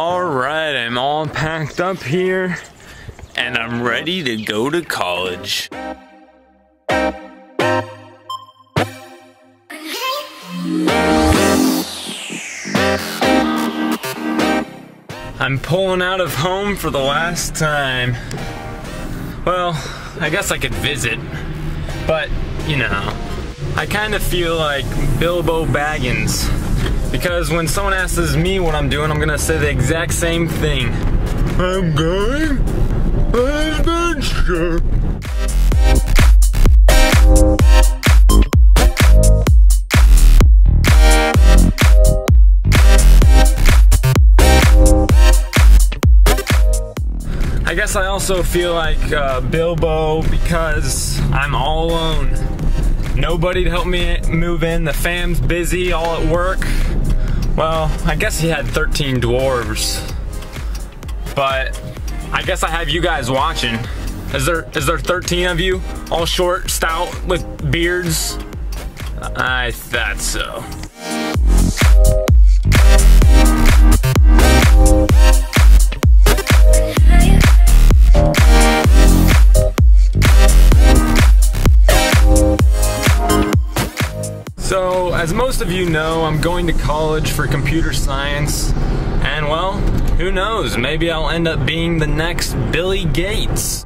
Alright, I'm all packed up here and I'm ready to go to college. I'm pulling out of home for the last time. Well, I guess I could visit, but you know, I kind of feel like Bilbo Baggins because when someone asks me what I'm doing, I'm gonna say the exact same thing. I'm going adventure. I guess I also feel like uh, Bilbo because I'm all alone. Nobody to help me move in. The fam's busy, all at work. Well, I guess he had 13 dwarves. But I guess I have you guys watching. Is there is there 13 of you? All short, stout, with beards? I thought so. As most of you know, I'm going to college for computer science. And well, who knows? Maybe I'll end up being the next Billy Gates.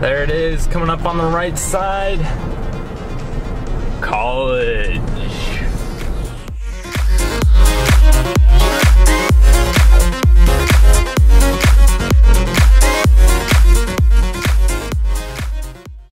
There it is, coming up on the right side. College